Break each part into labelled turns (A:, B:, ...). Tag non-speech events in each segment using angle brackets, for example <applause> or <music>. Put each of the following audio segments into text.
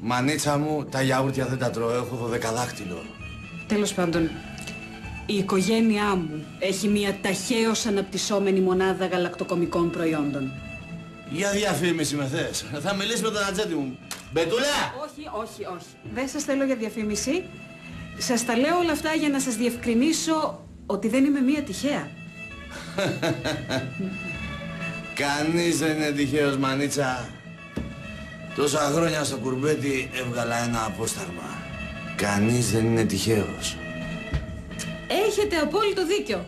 A: Μανίτσα μου, τα γιαούρτια δεν τα τρώω, έχω δωδεκαδάκτυλο.
B: Τέλος πάντων, η οικογένειά μου έχει μια ταχαίως αναπτυσσόμενη μονάδα γαλακτοκομικών προϊόντων.
A: Για διαφήμιση με θες. Θα μιλήσεις με τον ατζέτη μου. Μπετούλα!
B: Όχι, όχι, όχι. Δεν σας θέλω για διαφήμιση. Σας τα λέω όλα αυτά για να σας διευκρινίσω ότι δεν είμαι μία τυχαία. <laughs>
A: Κανείς δεν είναι τυχαίος, Μανίτσα. Τόσα χρόνια στο κουρμπέτι έβγαλα ένα απόσταγμα. Κανείς δεν είναι τυχαίος.
B: Έχετε απόλυτο δίκιο.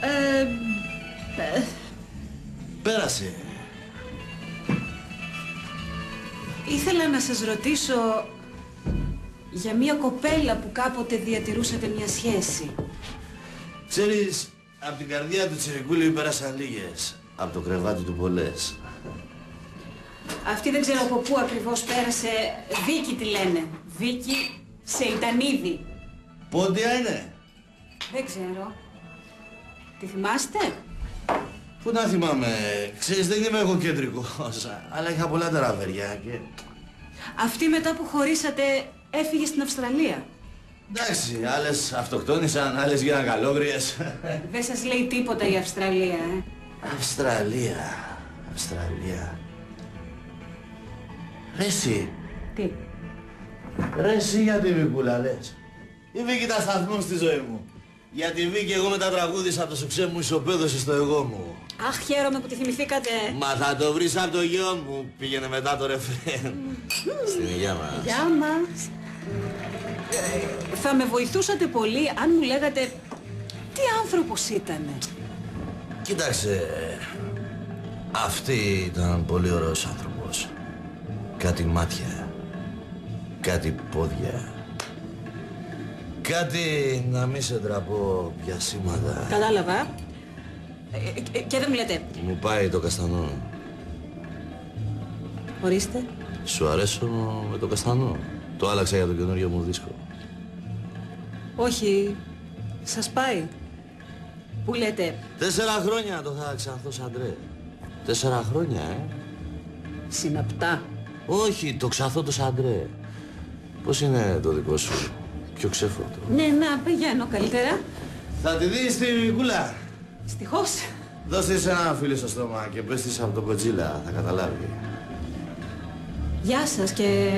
B: ε, ε,
A: Πέρασε.
B: ήθελα να σας ρωτήσω για μια κοπέλα που κάποτε διατηρούσατε μια σχέση.
A: Ξέρεις, από την καρδιά του Τσιρικούλη πέρασαν λίγες. Από το κρεβάτι του πολλές.
B: Αυτή δεν ξέρω από πού ακριβώς πέρασε. Βίκη τη λένε. Βίκη Σεϊτανίδη.
A: Πόντια είναι;
B: Δεν ξέρω. Τη θυμάστε;
A: Πού να θυμάμαι, ξέρεις δεν είμαι εγώ κεντρικός, αλλά είχα πολλά τεραβέρια και...
B: Αυτή μετά που χωρίσατε έφυγε στην Αυστραλία.
A: Εντάξει, άλλες αυτοκτόνησαν, άλλες γίναν καλόγριες.
B: Δεν σας λέει τίποτα η Αυστραλία, ε.
A: Αυστραλία, Αυστραλία. Ρε εσύ,
B: Τι;
A: ρε εσύ για τη Βίκουλα λες. Η Βίκη ήταν σταθμός στη ζωή μου. Για τη Βίκη εγώ με τα τραγούδισα το σουξέ μου ισοπαίδωσε στο εγώ μου.
B: Αχ, χαίρομαι που τη θυμηθήκατε.
A: Μα θα το βρεις από το γιο μου, πήγαινε μετά το ρεφρέν. Στην υγεία μας.
B: Γεια μας. Ε, θα με βοηθούσατε πολύ αν μου λέγατε τι άνθρωπος ήτανε.
A: Κοίταξε, αυτή ήταν πολύ ωραίος άνθρωπος. Κάτι μάτια, κάτι πόδια, κάτι να μη σε τραπώ πιασίματα.
B: Κατάλαβα. Ε, ε, και δεν μου λέτε,
A: Μου πάει το καστανό.
B: ορίστε.
A: Σου αρέσω με το καστανό. Το άλλαξα για το καινούριο μου δίσκο.
B: Όχι, σας πάει. Που λέτε,
A: Τέσσερα χρόνια το θα ξανθώ σαν τρέ. Τέσσερα χρόνια, ε.
B: συναπτά.
A: Όχι, το ξαθώ το σαντρέ. Πώς είναι το δικό σου, πιο ξέφωτο;
B: Ναι, να πηγαίνω καλύτερα.
A: Θα τη δεις τη Μικούλα;
B: Στοιχώς.
A: Δώσε της ένα φίλο στο στόμα και πες της από τον Κοτζίλα, θα καταλάβει.
B: Γεια σας και...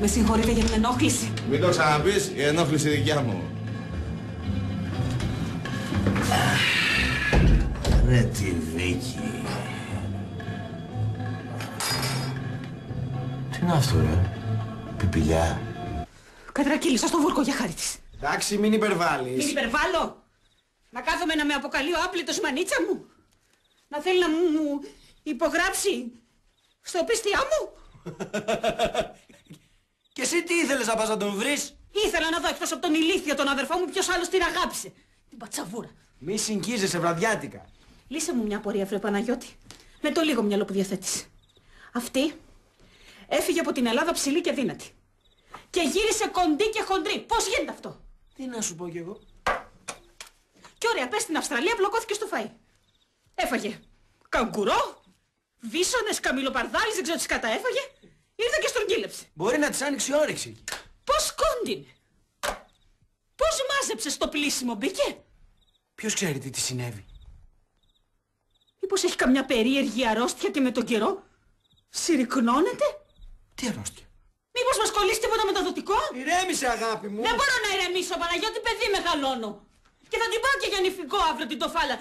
B: Με συγχωρείτε για την ενόχληση.
A: Μην το ξαναπείς, η ενόχληση δικιά μου. Ρε τη Βίκη. Είναι αυτό ρε, πιπηλιά.
B: Κατρακύλησα στο βούρκο για χάρη της.
C: Εντάξει, μην
B: Μην
C: υπερβάλλεις.
B: υπερβάλλω. Να κάθομαι να με αποκαλεί ο άπλητος μανίτσα μου. Να θέλει να μου, μου υπογράψει στο πίστια μου. <laughs>
C: Και εσύ τι ήθελες να πας να τον βρεις;
B: Ήθελα να δω εκτός από τον ηλίθιο τον αδερφό μου ποιος άλλος την αγάπησε. Την πατσαβούρα.
C: Μη συγκίζεσαι βραδιάτικα.
B: Λύσε μου μια πορεία, βρε Παναγιώτη. Με το λίγο μυαλό που διαθέτεις. Αυτή έφυγε από την Ελλάδα ψηλή και δύνατη. Και γύρισε κοντή και χοντρή. Πώς γίνεται αυτό;
C: Τι να σου πω κι εγώ.
B: Και ωραία, πες στην Αυστραλία, μπλοκώθηκε στο φαΐ. Έφαγε καγκουρό, βίσονες, καμιλοπαρδάλης, δεν ξέρω τι σκάτα έφαγε. Ήρθε και στρογγύλεψε.
C: Μπορεί να της άνοιξε η όρεξη. εκεί.
B: Πώς κόντινε. Πώς μάζεψες στο πλήσιμο, μπήκε;
C: Ποιος ξέρει τι της συνέβη;
B: Μήπως έχει καμιά περίεργη αρρώστια και με τον καιρό συρρυκνώνεται;
C: Τι αρρώστια.
B: Μήπως μας κολλήσει τίποτα μεταδοτικό;
C: Ηρέμησε αγάπη μου.
B: Δεν μπορώ να ηρεμήσω, Παναγιώτη, παιδί μεγαλώνω. Και θα την πάω και για νηφικό αύριο την τοφάλα.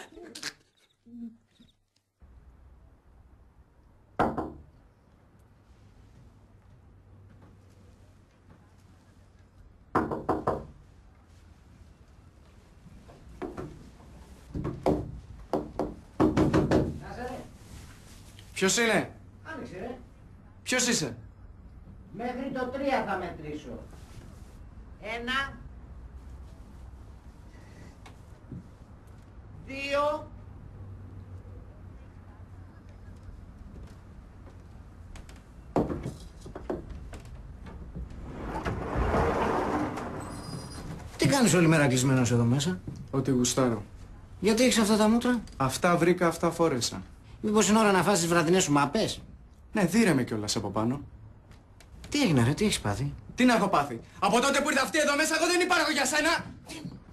C: Ποιος είναι;
D: Άνοιξε ρε.
C: Ποιος είσαι;
D: Μέχρι το τρία θα μετρήσω. Ένα. Δύο. Τι κάνεις όλη μέρα κλεισμένος εδώ μέσα;
C: Ότι γουστάρω.
D: Γιατί έχεις αυτά τα μούτρα;
C: Αυτά βρήκα, αυτά φόρεσα.
D: Μήπως είναι ώρα να φάσεις τις βραδινές σου μάπες.
C: Ναι, δίρε με κιόλας από πάνω.
D: Τι έγινε ρε, τι έχεις πάθει;
C: Τι να έχω πάθει; Από τότε που ήρθε αυτή εδώ μέσα, εγώ δεν υπάρχω για σένα.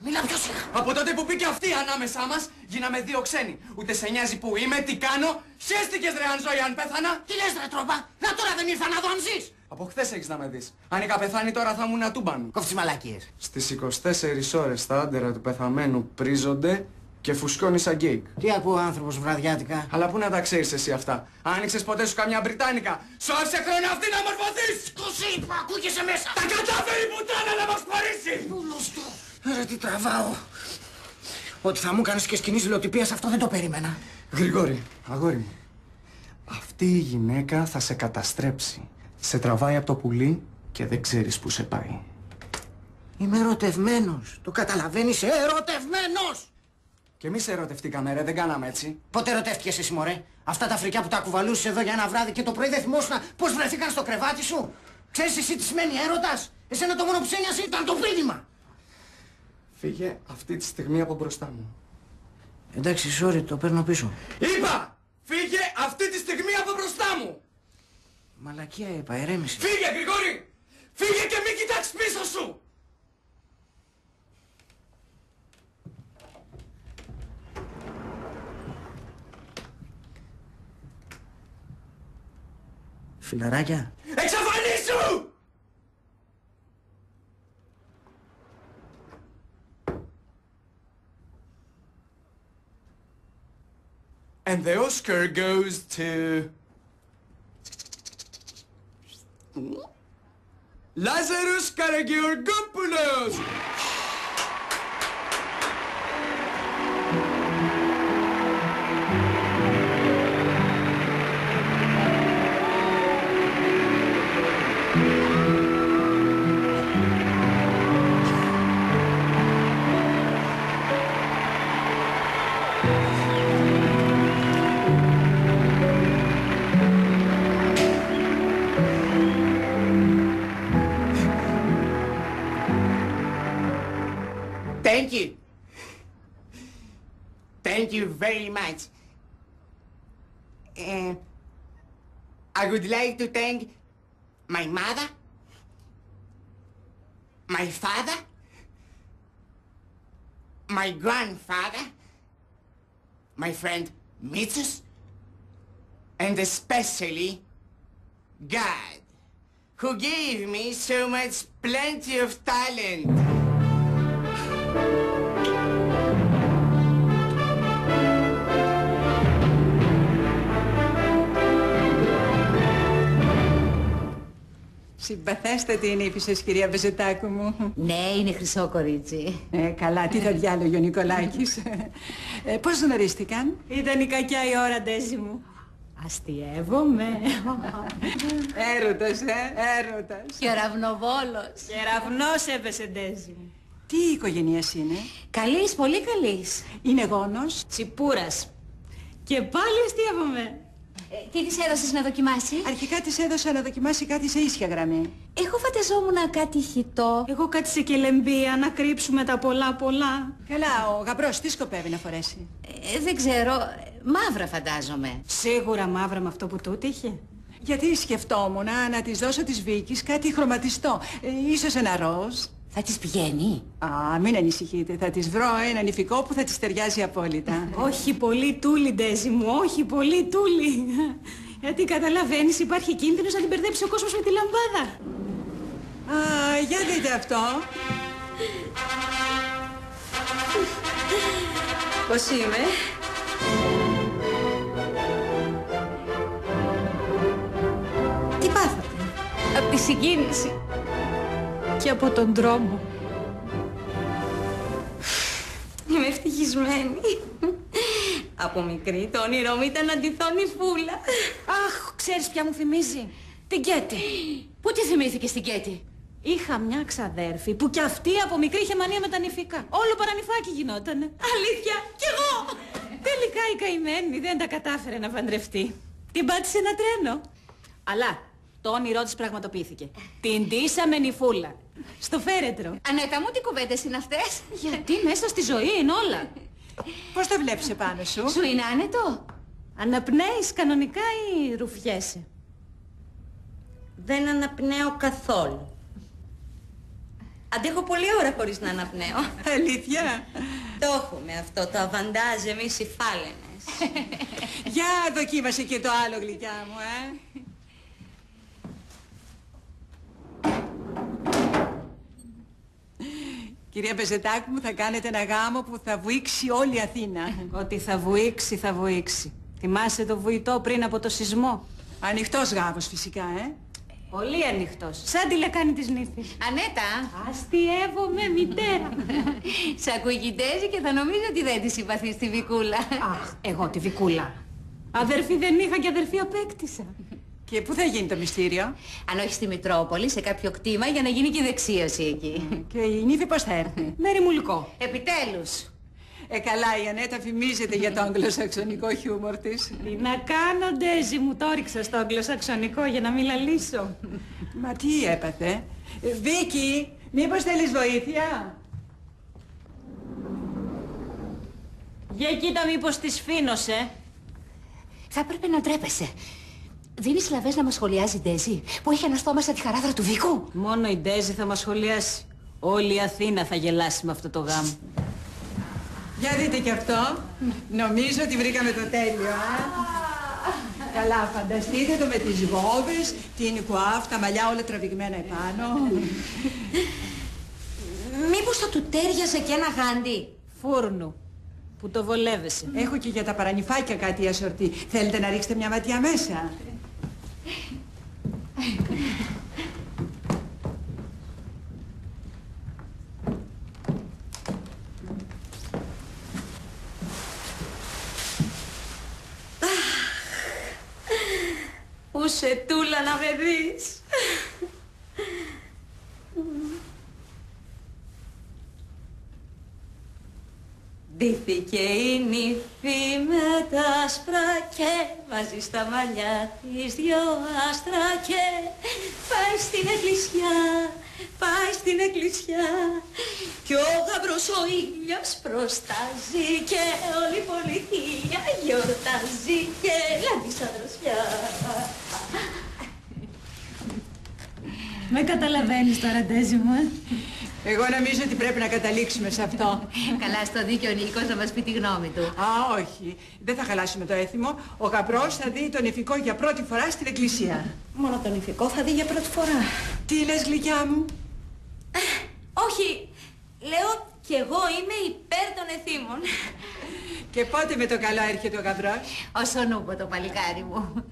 D: Μιλά πιο σιγά.
C: Από τότε που μπήκε αυτή ανάμεσά μας, γίναμε δύο ξένοι. Ούτε σε νοιάζει που είμαι, τι κάνω. Χαίστηκες ρε αν ζω ή αν πέθανα.
D: Τι λες ρε τρόπα, να τώρα δεν ήρθα να δω αν ζεις.
C: Από χθες έχεις να με δεις. Αν είχα πεθάνει τώρα θα ήμουν τούμπαν.
D: Κόφτεις μαλακίες.
C: Στις 24 ώρες τα άντερα του πεθαμένου πρίζονται και φουσκώνει σαν κέικ.
D: Τι ακούω άνθρωπος βραδιάτικα;
C: Αλλά πού να τα ξέρεις εσύ αυτά; Άνοιξες ποτέ σου καμιά Μπριτάνικα; Σου άφησε χρόνο αυτή να μορφωθείς.
D: Το είπα, ακούγεσαι μέσα.
C: Τα κατάφερε η πουτάνα να μας χωρίσει.
D: Γνωστό. Ρε τι τραβάω. Ότι θα μου κάνεις και σκηνές ζηλοτυπίας αυτό δεν το περίμενα.
C: Γρηγόρη, αγόρι μου. Αυτή η γυναίκα θα σε καταστρέψει. Σε τραβάει από το πουλί και δεν ξέρεις που σε πάει.
D: Είμαι ερωτευμένος. Το καταλαβαίνεις, ερωτευμένος.
C: Και εμείς ερωτευτήκαμε ρε, δεν κάναμε έτσι.
D: Πότε ερωτεύτηκες εσύ μωρέ; Αυτά τα φρικιά που τα κουβαλούσες εδώ για ένα βράδυ και το πρωί δεν θυμόσουν πώς βρεθήκαν στο κρεβάτι σου; Ξέρεις εσύ τι σημαίνει έρωτας; Εσένα το μόνο που σε ένοιασε ήταν το πίδημα.
C: Φύγε αυτή τη στιγμή από μπροστά μου.
D: Εντάξει, sorry, το παίρνω πίσω.
C: Είπα! Φύγε αυτή τη στιγμή από μπροστά μου!
D: Μαλακία είπα, ερέμηση.
C: Φύγε, Γρηγόρη! Φύγε και μην κοιτάξεις πίσω σου!
D: Φιλαράκια.
C: Εξαφανίσου! And the Oscar goes to... Lazarus Karagiorgopoulos!
E: Thank you. Thank you very much. Uh, I would like to thank my mother, my father, my grandfather, my friend Mitsus, and especially God, who gave me so much plenty of talent.
F: Συμπαθέστατη είναι η φυσές, κυρία Βεζετάκου μου.
G: Ναι, είναι χρυσό κορίτσι.
F: Ε, καλά, τι θα διάλογε ο Νικολάκης. Ε, πώς γνωρίστηκαν;
B: Ήταν η κακιά η ώρα, Ντέζι μου. Αστειεύομαι.
F: Έρωτας, ε, έρωτας.
G: Και ο Ραυνοβόλος.
B: Κεραυνός έπεσε, Ντέζι μου.
F: Τι οικογένεια είναι;
G: Καλής, πολύ καλής.
F: Είναι γόνος;
B: Τσιπούρας. Και πάλι αστείευομαι.
G: Ε, τι της έδωσες να δοκιμάσει;
F: Αρχικά της έδωσα να δοκιμάσει κάτι σε ίσια γραμμή.
G: Εγώ φανταζόμουν κάτι χιτό.
B: Εγώ κάτι σε κελεμπία να κρύψουμε τα πολλά πολλά.
F: Καλά, ο γαμπρός τι σκοπεύει να φορέσει;
G: Ε, δεν ξέρω, μαύρα φαντάζομαι.
B: Σίγουρα μαύρα με αυτό που τούτο είχε.
F: Γιατί σκεφτόμουν να, να της δώσω της Βίκης κάτι χρωματιστό. Ε, ίσως ένα ροζ.
G: Θα της πηγαίνει;
F: Α, μην ανησυχείτε. Θα της βρω έναν ηφικό που θα της ταιριάζει απόλυτα.
B: όχι πολύ τούλι, Ντέζι μου, όχι πολύ τούλι. Γιατί καταλαβαίνεις υπάρχει κίνδυνος να την μπερδέψει ο κόσμος με τη λαμπάδα.
F: Α, για δείτε αυτό.
B: Πώς είμαι;
G: Τι πάθατε; Απ' τη συγκίνηση.
B: Και από τον τρόμο.
G: Είμαι ευτυχισμένη. Από μικρή το όνειρό μου ήταν να ντυθώ φούλα.
B: Αχ, ξέρεις ποια μου θυμίζει; Την Κέτη.
G: Πού τη θυμήθηκε στην Κέτη;
B: Είχα μια ξαδέρφη που κι αυτή από μικρή είχε μανία με τα νηφικά. Όλο παρανυφάκι γινότανε. Αλήθεια, κι εγώ. Τελικά η καημένη δεν τα κατάφερε να παντρευτεί. Την πάτησε ένα τρένο. Αλλά το όνειρό της πραγματοποιήθηκε. Την ντύσαμε νυφούλα. Στο φέρετρο.
G: Ανέτα μου, τι κουβέντες είναι αυτές;
B: Γιατί μέσα στη ζωή είναι όλα.
F: Πώς το βλέπεις επάνω σου;
G: Σου είναι άνετο;
B: Αναπνέεις κανονικά ή ρουφιέσαι;
G: Δεν αναπνέω καθόλου. Αντέχω πολλή ώρα χωρίς να αναπνέω.
F: Αλήθεια;
G: το έχουμε αυτό, το αβαντάζ εμείς οι φάλαινες. <laughs>
F: Για δοκίμασε και το άλλο γλυκιά μου, ε. Κυρία Πεζετάκου μου, θα κάνετε ένα γάμο που θα βουήξει όλη η Αθήνα. <laughs>
B: Ότι θα βουήξει, θα βουήξει. Θυμάσαι το βουητό πριν από το σεισμό;
F: Ανοιχτός γάμος φυσικά, ε.
B: Πολύ ανοιχτός. Σαν τη λεκάνη της νύφης.
G: Ανέτα,
B: Αστειεύομαι, μητέρα.
G: σ' ακούει Κιτέζη και θα νομίζω ότι δεν της συμπαθεί στη Βικούλα.
B: Αχ, εγώ τη Βικούλα. Αδερφή δεν είχα και αδερφή απέκτησα.
F: Και πού θα γίνει το μυστήριο;
G: Αν όχι στη Μητρόπολη, σε κάποιο κτήμα για να γίνει και η δεξίωση εκεί.
F: Και η νύφη πώς θα έρθει; <laughs>
B: Μέρι μου λυκό.
G: Επιτέλους.
F: Ε, καλά, η Ανέτα φημίζεται για το αγγλοσαξονικό χιούμορ της.
B: Τι να κάνω, Ντέζι, μου το ρίξα στο αγγλοσαξονικό για να μην λαλήσω.
F: Μα τι έπαθε; Ε, Βίκυ, μήπως θέλεις βοήθεια;
B: Για κοίτα μήπως της σφήνωσε.
G: Θα έπρεπε να ντρέπεσαι. Δίνεις λαβές να μας σχολιάζει η Ντέζη, που έχει ένα στόμα σαν τη χαράδρα του Βίκου.
B: Μόνο η Ντέζι θα μας σχολιάσει. Όλη η Αθήνα θα γελάσει με αυτό το γάμο.
F: Για δείτε και αυτό. Νομίζω ότι βρήκαμε το τέλειο, ε. Καλά, φανταστείτε το με τις βόβες, την κουάφ, τα μαλλιά όλα τραβηγμένα επάνω.
G: Μήπως θα του τέριαζε και ένα γάντι;
B: Φούρνου, που το βολεύεσαι.
F: Έχω και για τα παρανυφάκια κάτι ασορτή. Θέλετε να ρίξετε μια ματιά μέσα;
G: Ούσε τούλα να με δεις. Ντύθηκε η νύφη με τα άσπρα και βάζει στα μαλλιά της δυο άστρα και πάει στην εκκλησιά, πάει στην εκκλησιά κι ο γαμπρός ο ήλιος προστάζει και όλη η πολιτεία γιορτάζει και λάμπει σαν δροσιά.
B: Με καταλαβαίνεις τώρα, Ντέζι μου, ε.
F: Εγώ νομίζω ότι πρέπει να καταλήξουμε σε αυτό. <laughs>
G: Καλά στο δίκαιο ο Νίκος να μας πει τη γνώμη του.
F: Α, όχι. Δεν θα χαλάσουμε το έθιμο. Ο γαμπρός θα δει τον ηφικό για πρώτη φορά στην εκκλησία.
G: Μόνο τον ηφικό θα δει για πρώτη φορά.
F: Τι λες, γλυκιά μου;
G: Όχι, λέω κι εγώ είμαι υπέρ των εθήμων.
F: Και πότε με το καλό έρχεται ο γαμπρός;
G: Όσον ούπο το παλικάρι μου.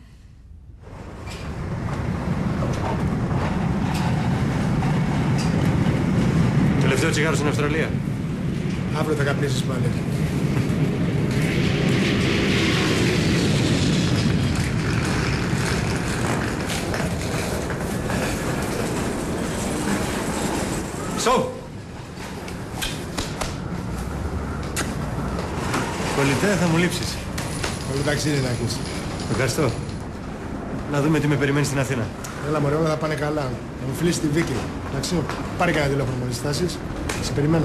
H: Τελευταίο τσιγάρο στην Αυστραλία.
I: Αύριο θα καπνίσεις πάλι.
H: Σο! Κολλητέ, θα μου λείψεις.
I: Καλό ταξίδι να έχεις.
H: Ευχαριστώ. Να δούμε τι με περιμένει στην Αθήνα.
I: Έλα μωρέ, όλα θα πάνε καλά. Θα μου φιλήσεις τη Βίκη. Εντάξει, πάρε κανένα τηλέφωνο μόλις φτάσεις. Σε περιμένω.